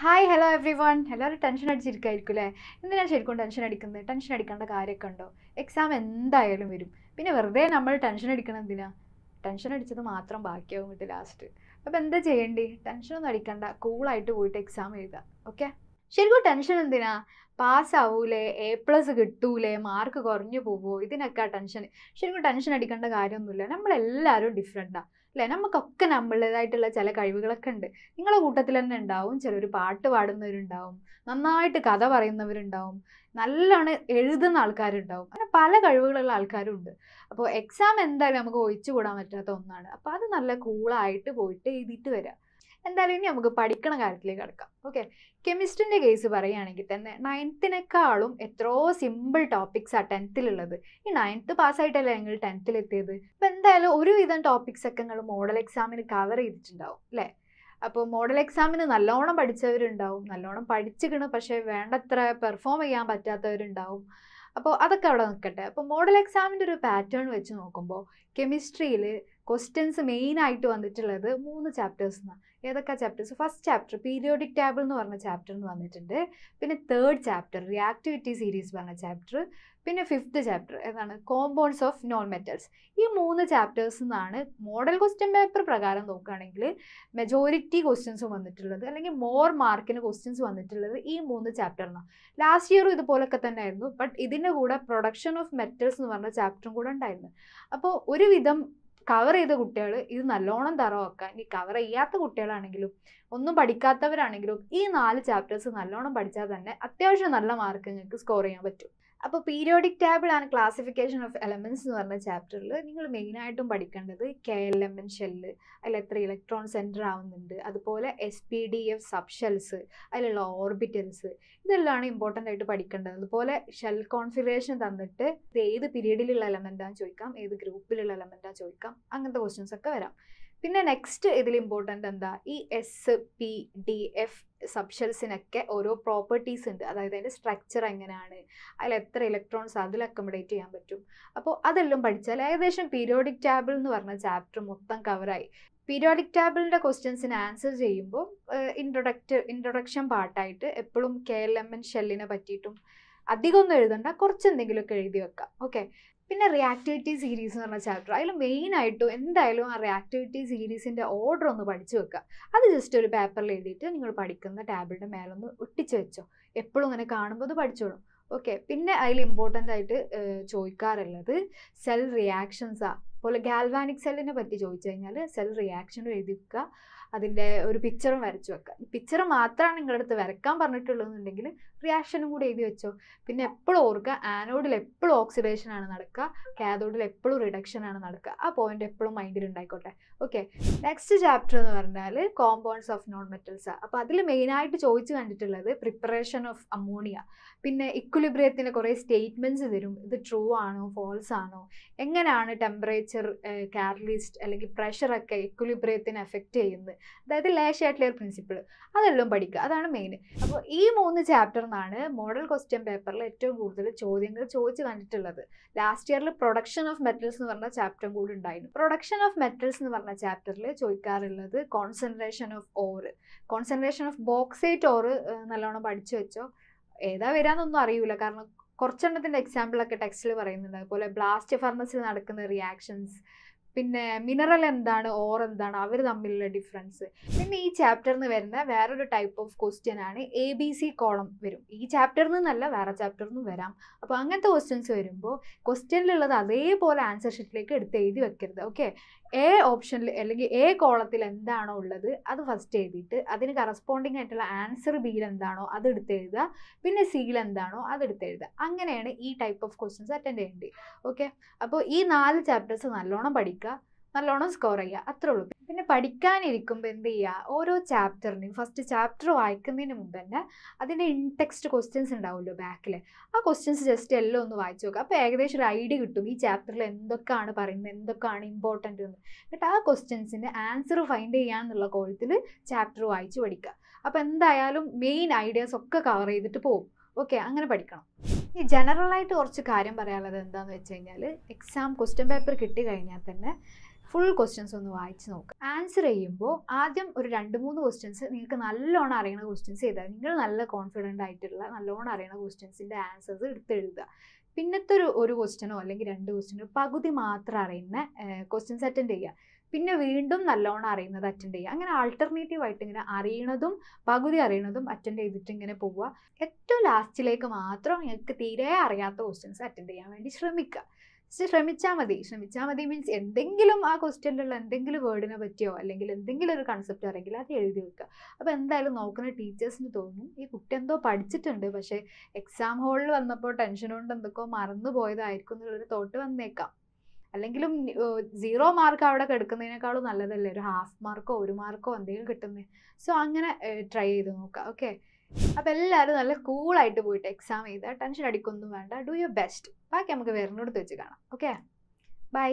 Hi hello everyone എല്ലാവരും tension അടിച്ചിരിക്കായിരിക്കും അല്ലേ എന്തിനാണ് ശരിക്കും ടെൻഷൻ അടിക്കുന്നത് ടെൻഷൻ അടിക്കേണ്ട കാര്യമൊക്കെ ഉണ്ടോ? എക്സാം എന്തായാലും വരും. പിന്നെ വെറുതെ നമ്മൾ ടെൻഷൻ അടിക്കണം എന്തിനാ? ടെൻഷൻ അടിച്ചത് മാത്രം ബാക്കിയാവും കിട്ടും ലാസ്റ്റ് അപ്പോൾ എന്താ ചെയ്യേണ്ടി? ടെൻഷനൊന്നും അടിക്കണ്ട. കൂളായിട്ട് പോയിട്ട് എക്സാം എഴുതാം. ഓക്കെ ശരിക്കും ടെൻഷൻ എന്തിനാ? പാസ് ആവൂലേ? എ പ്ലസ് കിട്ടൂലേ? മാർക്ക് കുറഞ്ഞു പോവോ? ഇതിനൊക്കെ ടെൻഷൻ ശരിക്കും ടെൻഷൻ അടിക്കേണ്ട കാര്യമൊന്നുമില്ല. നമ്മളെല്ലാവരും ഡിഫറെന്റാണ് അല്ലേ നമുക്കൊക്കെ നമ്മളുടേതായിട്ടുള്ള ചില കഴിവുകളൊക്കെ ഉണ്ട്. നിങ്ങളുടെ കൂട്ടത്തിൽ തന്നെ ഉണ്ടാവും. ചിലർ പാട്ട് പാടുന്നവരുണ്ടാവും. നന്നായിട്ട് കഥ പറയുന്നവരുണ്ടാവും. നല്ലോണം എഴുതുന്ന ആൾക്കാരുണ്ടാവും. അങ്ങനെ പല കഴിവുകളുള്ള ആൾക്കാരും ഉണ്ട്. അപ്പോൾ എക്സാം എന്തായാലും നമുക്ക് ഒഴിച്ചുകൂടാൻ പറ്റാത്ത ഒന്നാണ്. അപ്പോൾ അത് നല്ല കൂളായിട്ട് പോയിട്ട് എഴുതിയിട്ട് വരിക എന്തായാലും ഇനി നമുക്ക് പഠിക്കണ കാര്യത്തിലേക്ക് കിടക്കാം. ഓക്കെ കെമിസ്ട്രിന്റെ കേസ് പറയുകയാണെങ്കിൽ തന്നെ നയൻത്തിനേക്കാളും എത്രയോ സിമ്പിൾ ടോപ്പിക്സ് ആ ടെൻത്തിലുള്ളത് ഈ നയൻത്ത് പാസ്സായിട്ടല്ലേ ഞങ്ങൾ ടെൻത്തിലെത്തിയത് അപ്പം എന്തായാലും ഒരുവിധം ടോപ്പിക്സ് ഒക്കെ നിങ്ങൾ മോഡൽ എക്സാമിന് കവർ ചെയ്തിട്ടുണ്ടാവും അല്ലേ? അപ്പോൾ മോഡൽ എക്സാമിന് നല്ലോണം പഠിച്ചവരുണ്ടാവും നല്ലോണം പഠിച്ചിക്കണ് പക്ഷേ വേണ്ടത്ര പെർഫോം ചെയ്യാൻ പറ്റാത്തവരുണ്ടാവും. അപ്പോൾ അതൊക്കെ അവിടെ നിൽക്കട്ടെ. അപ്പോൾ മോഡൽ എക്സാമിന്റെ ഒരു പാറ്റേൺ വെച്ച് നോക്കുമ്പോൾ കെമിസ്ട്രിയിൽ ക്വസ്റ്റ്യൻസ് മെയിനായിട്ട് വന്നിട്ടുള്ളത് മൂന്ന് ചാപ്റ്റേഴ്സ് എന്നാണ് ഏതൊക്കെ chapters first chapter periodic table എന്ന് പറഞ്ഞ ചാപ്റ്റർ എന്ന് വന്നിട്ടുണ്ട്. പിന്നെ തേർഡ് ചാപ്റ്റർ റിയാക്ടിവിറ്റി സീരീസ് പറഞ്ഞ ചാപ്റ്റർ പിന്നെ ഫിഫ്ത്ത് ചാപ്റ്റർ ഏതാണ് കോമ്പൗണ്ട്സ് ഓഫ് നോൺ മെറ്റൽസ് ഈ മൂന്ന് ചാപ്റ്റേഴ്സ് നിന്നാണ് മോഡൽ ക്വസ്റ്റ്യൻ പേപ്പർ പ്രകാരം നോക്കുകയാണെങ്കിൽ മെജോറിറ്റി ക്വസ്റ്റ്യൻസ് വന്നിട്ടുള്ളത്. അല്ലെങ്കിൽ മോർ മാർക്കിന് ക്വസ്റ്റ്യൻസ് വന്നിട്ടുള്ളത് ഈ മൂന്ന് ചാപ്റ്ററിനാണ് ലാസ്റ്റ് ഇയറും ഇതുപോലൊക്കെ തന്നെ ആയിരുന്നു ബട്ട് ഇതിന്റെ കൂടെ പ്രൊഡക്ഷൻ ഓഫ് മെറ്റൽസ് എന്ന് പറഞ്ഞ ചാപ്റ്ററും കൂടെ ഉണ്ടായിരുന്നു. അപ്പോൾ ഒരുവിധം കവർ ചെയ്ത കുട്ടികൾ ഇത് നല്ലോണം തറവാക്കാൻ ഇനി കവർ ചെയ്യാത്ത കുട്ടികളാണെങ്കിലും ഒന്നും പഠിക്കാത്തവരാണെങ്കിലും ഈ നാല് ചാപ്റ്റേഴ്സ് നല്ലോണം പഠിച്ചാൽ തന്നെ അത്യാവശ്യം നല്ല മാർക്ക് നിങ്ങൾക്ക് സ്കോർ ചെയ്യാൻ പറ്റും. അപ്പോൾ പീരിയോഡിക് ടേബിൾ ആണ് ക്ലാസിഫിക്കേഷൻ ഓഫ് എലമെന്റ്സ് എന്ന് പറഞ്ഞ ചാപ്റ്ററിൽ നിങ്ങൾ മെയിനായിട്ടും പഠിക്കേണ്ടത് K L M N shell അതിൽ എത്ര ഇലക്ട്രോൺ സെന്റർ ആവുന്നുണ്ട് അതുപോലെ S P D F sub shells അതിലുള്ള ഓർബിറ്റൽസ് ഇതെല്ലാമാണ് ഇമ്പോർട്ടന്റ് ആയിട്ട് പഠിക്കേണ്ടത്. അതുപോലെ ഷെൽ കോൺഫിഗറേഷൻ തന്നിട്ട് ഇത് ഏത് പീരീഡിലുള്ള എലമെന്റാന്ന് ചോദിക്കാം ഏത് ഗ്രൂപ്പിലുള്ള എലമെന്റാന്ന് ചോദിക്കാം അങ്ങനത്തെ ക്വസ്റ്റ്യൻസ് ഒക്കെ വരാം. പിന്നെ നെക്സ്റ്റ് ഇതിൽ ഇമ്പോർട്ടന്റ് എന്താ? ഈ എസ് പി ഡി എഫ് സബ്ഷെൽസിനൊക്കെ ഓരോ പ്രോപ്പർട്ടീസ് ഉണ്ട്. അതായത് അതിന്റെ സ്ട്രക്ചർ എങ്ങനെയാണ്? അതിൽ എത്ര ഇലക്ട്രോൺസ് അതിൽ അക്കോമഡേറ്റ് ചെയ്യാൻ പറ്റും. അപ്പോൾ അതെല്ലാം പഠിച്ചാൽ ഏകദേശം പീരിയോഡിക് ടേബിൾ എന്ന് പറഞ്ഞ ചാപ്റ്റർ മൊത്തം കവറായി പീരിയോഡിക് ടേബിളിന്റെ ക്വസ്റ്റ്യൻസിന് ആൻസർ ചെയ്യുമ്പോൾ ഇൻട്രൊഡക്റ്റ് ഇൻട്രൊഡക്ഷൻ പാർട്ടായിട്ട് എപ്പോഴും കെ എൽ എം എൻ ഷെല്ലിനെ പറ്റിയിട്ടും അധികമൊന്നും എഴുതണ്ട. കുറച്ച് എന്തെങ്കിലുമൊക്കെ എഴുതി വെക്കാം. ഓക്കെ പിന്നെ റിയാക്ടിവിറ്റി സീരീസ് എന്ന് പറഞ്ഞ ചാപ്റ്റർ അതിൽ മെയിനായിട്ടും എന്തായാലും ആ റിയാക്ടിവിറ്റി സീരീസിന്റെ ഓർഡർ ഒന്ന് പഠിച്ചു വെക്കുക അത് ജസ്റ്റ് ഒരു പേപ്പറിൽ എഴുതിയിട്ട് നിങ്ങൾ പഠിക്കുന്ന ടാബിളിന്റെ ഒന്ന് ഒട്ടിച്ച് വെച്ചോ. എപ്പോഴും ഇങ്ങനെ കാണുമ്പോൾ അത് പഠിച്ചോളും. ഓക്കെ പിന്നെ അതിൽ ഇമ്പോർട്ടന്റ് ആയിട്ട് ചോദിക്കാറുള്ളത് സെൽ റിയാക്ഷൻസാ പോലെ ഗാൽവാനിക് സെല്ലിനെ പറ്റി ചോദിച്ചു കഴിഞ്ഞാൽ സെൽ റിയാക്ഷൻ എഴുതി വെക്കുക അതിന്റെ ഒരു പിക്ചറും വരച്ചു വെക്കാം. പിക്ചർ മാത്രമാണ് നിങ്ങളുടെ അടുത്ത് വരക്കാൻ പറഞ്ഞിട്ടുള്ളതെന്നുണ്ടെങ്കിൽ റിയാക്ഷനും കൂടി എഴുതി വെച്ചോ. പിന്നെ എപ്പോഴും ഓർക്കുക ആനോഡിൽ എപ്പോഴും ഓക്സിഡേഷൻ ആണ് നടക്കുക കാഥോഡിൽ എപ്പോഴും റിഡക്ഷൻ ആണ് നടക്കുക ആ പോയിന്റ് എപ്പോഴും മൈൻഡിൽ ഉണ്ടായിക്കോട്ടെ. ഓക്കെ നെക്സ്റ്റ് ചാപ്റ്റർ എന്ന് പറഞ്ഞാൽ കോമ്പൗണ്ട്സ് ഓഫ് നോൺ മെറ്റൽസ് അപ്പോൾ അതിൽ മെയിനായിട്ട് ചോദിച്ചു കണ്ടിട്ടുള്ളത് പ്രിപ്പറേഷൻ ഓഫ് അമോണിയ പിന്നെ ഇക്വലിബ്രിയത്തിന്റെ കുറേ സ്റ്റേറ്റ്മെന്റ്സ് തരും. ഇത് ട്രൂ ആണോ ഫോൾസ് ആണോ? എങ്ങനെയാണ് ടെമ്പറേച്ചർ കാർലിസ്റ്റ് അല്ലെങ്കിൽ പ്രഷറൊക്കെ ഇക്വലിബ്രിയത്തിന് എഫക്റ്റ് ചെയ്യുന്നത്? അതായത് ലേഷായിട്ടുള്ള പ്രിൻസിപ്പിൾ അതെല്ലാം പഠിക്കുക. അതാണ് മെയിൻ അപ്പോൾ ഈ മൂന്ന് നിന്നാണ് മോഡൽ ക്വസ്റ്റ്യൻ പേപ്പറിൽ ഏറ്റവും കൂടുതൽ ചോദ്യങ്ങൾ ചോദിച്ചു കണ്ടിട്ടുള്ളത്. ലാസ്റ്റ് ഇയറിൽ പ്രൊഡക്ഷൻ ഓഫ് മെറ്റൽസ് എന്ന് പറഞ്ഞ ചാപ്റ്ററും കൂടി ഉണ്ടായിരുന്നു. പ്രൊഡക്ഷൻ ഓഫ് മെറ്റൽസ് എന്ന് പറഞ്ഞ ചാപ്റ്ററിൽ ചോദിക്കാറുള്ളത് concentration of ore concentration of bauxite ore നല്ലോണം പഠിച്ചു വെച്ചോ. ഏതാ വരാന്നൊന്നും അറിയില്ല കാരണം കുറച്ചെണ്ണത്തിന്റെ എക്സാമ്പിളൊക്കെ ടെക്സ്റ്റിൽ പറയുന്നുണ്ട്. അതുപോലെ ബ്ലാസ്റ്റ് ഫർണസിൽ നടക്കുന്ന റിയാക്ഷൻസ് പിന്നെ മിനറൽ എന്താണ്? ഓർ എന്താണ്? അവർ തമ്മിലുള്ള ഡിഫറൻസ് പിന്നെ ഈ ചാപ്റ്ററിൽ നിന്ന് വരുന്ന വേറൊരു ടൈപ്പ് ഓഫ് ക്വസ്റ്റ്യൻ ആണ് എ ബി സി കോളം വരും. ഈ ചാപ്റ്ററിൽ നിന്നല്ല വേറെ ചാപ്റ്ററിൽ നിന്നും വരാം. അപ്പോൾ അങ്ങനത്തെ ക്വസ്റ്റ്യൻസ് വരുമ്പോൾ ക്വസ്റ്റ്യനിലുള്ളത് അതേപോലെ ആൻസർ ഷീറ്റിലേക്ക് എടുത്ത് എഴുതി വെക്കരുത്. ഓക്കെ എ ഓപ്ഷനിൽ അല്ലെങ്കിൽ എ കോളത്തിൽ എന്താണോ ഉള്ളത് അത് ഫസ്റ്റ് എഴുതിയിട്ട് അതിന് കറസ്പോണ്ടിങ് ആയിട്ടുള്ള ആൻസർ ബിയിൽ എന്താണോ അത് എടുത്ത് എഴുതുക. പിന്നെ സിയിൽ എന്താണോ അത് എടുത്ത് എഴുതുക. അങ്ങനെയാണ് ഈ ടൈപ്പ് ഓഫ് ക്വസ്റ്റ്യൻസ് അറ്റൻഡ് ചെയ്യേണ്ടത്. ഓക്കെ അപ്പോൾ ഈ നാല് ചാപ്റ്റേഴ്സ് നല്ലോണം പഠിക്കുക നല്ലോണം സ്കോർ ചെയ്യുക. അത്രേ ഉള്ളൂ. പിന്നെ പഠിക്കാനിരിക്കുമ്പോൾ എന്ത് ചെയ്യുക ഓരോ ചാപ്റ്ററിനെയും ഫസ്റ്റ് ചാപ്റ്റർ വായിക്കുന്നതിന് മുമ്പ് തന്നെ അതിന്റെ ഇൻടെക്സ്റ്റ് ക്വസ്റ്റ്യൻസ് ഉണ്ടാവുമല്ലോ ബാക്കിൽ ആ ക്വസ്റ്റ്യൻസ് ജസ്റ്റ് എല്ലാം ഒന്ന് വായിച്ചു നോക്കുക അപ്പോൾ ഏകദേശം ഒരു ഐഡിയ കിട്ടും ഈ ചാപ്റ്ററിൽ എന്തൊക്കെയാണ് പറയുന്നത് എന്തൊക്കെയാണ് ഇമ്പോർട്ടന്റ് എന്ന്. എന്നിട്ട് ആ ക്വസ്റ്റ്യൻസിന്റെ ആൻസർ ഫൈൻഡ് ചെയ്യാന്നുള്ള കോലത്തിൽ ചാപ്റ്റർ വായിച്ച് പഠിക്കുക. അപ്പോൾ എന്തായാലും മെയിൻ ഐഡിയാസ് ഒക്കെ കവർ ചെയ്തിട്ട് പോകും ഓക്കെ അങ്ങനെ പഠിക്കണം. ഈ ജനറലായിട്ട് കുറച്ച് കാര്യം പറയാനുള്ളത് എന്താണെന്ന് വെച്ച് കഴിഞ്ഞാൽ എക്സാം ക്വസ്റ്റ്യൻ പേപ്പർ കിട്ടി കഴിഞ്ഞാൽ തന്നെ ഫുൾ ക്വസ്റ്റ്യൻസ് ഒന്ന് വായിച്ച് നോക്കുക ആൻസർ ചെയ്യുമ്പോൾ ആദ്യം ഒരു രണ്ട് മൂന്ന് ക്വസ്റ്റ്യൻസ് നിങ്ങൾക്ക് നല്ലോണം അറിയുന്ന ക്വസ്റ്റ്യൻസ് ചെയ്താൽ നിങ്ങൾ നല്ല കോൺഫിഡന്റ് ആയിട്ടുള്ള നല്ലോണം അറിയുന്ന ക്വസ്റ്റ്യൻസിന്റെ ആൻസേഴ്സ് എടുത്ത് എഴുതുക പിന്നത്തെ ഒരു ഒരു ക്വസ്റ്റ്യനോ അല്ലെങ്കിൽ രണ്ട് ക്വസ്റ്റ്യനോ പകുതി മാത്രം അറിയുന്ന ക്വസ്റ്റ്യൻസ് അറ്റൻഡ് ചെയ്യുക. പിന്നെ വീണ്ടും നല്ലോണം അറിയുന്നത് അറ്റൻഡ് ചെയ്യുക. അങ്ങനെ ആൾട്ടർനേറ്റീവ് ആയിട്ട് ഇങ്ങനെ അറിയണതും പകുതി അറിയണതും അറ്റൻഡ് ചെയ്തിട്ട് ഇങ്ങനെ പോവുക. ഏറ്റവും ലാസ്റ്റിലേക്ക് മാത്രം നിങ്ങൾക്ക് തീരെ അറിയാത്ത ക്വസ്റ്റ്യൻസ് അറ്റൻഡ് ചെയ്യാൻ വേണ്ടി ശ്രമിക്കുക. ശ്രമിച്ചാൽ മതി. ശ്രമിച്ചാൽ മതി മീൻസ് എന്തെങ്കിലും ആ ക്വസ്റ്റ്യനിലുള്ള എന്തെങ്കിലും വേർഡിനെ പറ്റിയോ അല്ലെങ്കിൽ എന്തെങ്കിലും ഒരു കൺസെപ്റ്റ് ആണെങ്കിൽ അത് എഴുതി വെക്കുക. അപ്പോൾ എന്തായാലും നോക്കുന്ന ടീച്ചേഴ്സിന് തോന്നും ഈ കുട്ടി എന്തോ പഠിച്ചിട്ടുണ്ട് പക്ഷേ എക്സാം ഹോളിൽ വന്നപ്പോൾ ടെൻഷൻ കൊണ്ട് എന്തൊക്കെയോ മറന്നു പോയതായിരിക്കും എന്നുള്ളൊരു തോട്ട് വന്നേക്കാം. അല്ലെങ്കിലും സീറോ മാർക്ക് അവിടെ കിടക്കുന്നതിനേക്കാളും നല്ലതല്ലേ? ഒരു ഹാഫ് മാർക്കോ ഒരു മാർക്കോ എന്തെങ്കിലും കിട്ടുന്നത് സോ അങ്ങനെ ട്രൈ ചെയ്ത് നോക്കുക. ഓക്കെ അപ്പോൾ എല്ലാവരും നല്ല കൂളായിട്ട് പോയിട്ട് എക്സാം ചെയ്താൽ ടെൻഷൻ അടിക്കൊന്നും വേണ്ട. ഡു യുവർ ബെസ്റ്റ് ബാക്കി നമുക്ക് വേറിനോട് വെച്ച് കാണാം. Okay bye